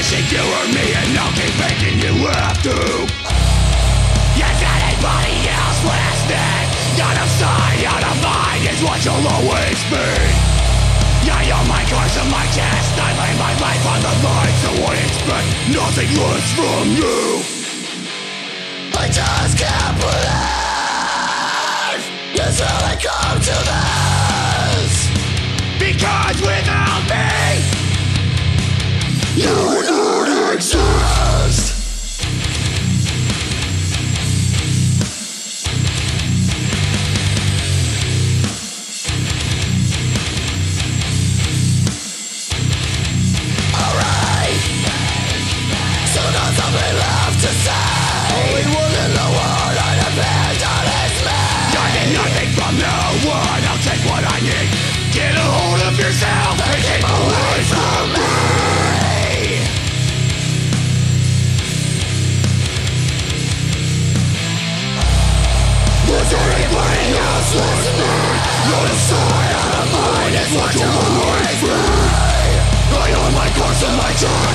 wishing you were me and I'll keep making you have to got anybody else listening Out of sight, out of mind is what you'll always be. Yeah, you're my curse and my chest. I lay my life on the line So I expect nothing less from you Was anybody else listening? You're the of mind is what you'll always be I own my course and my choice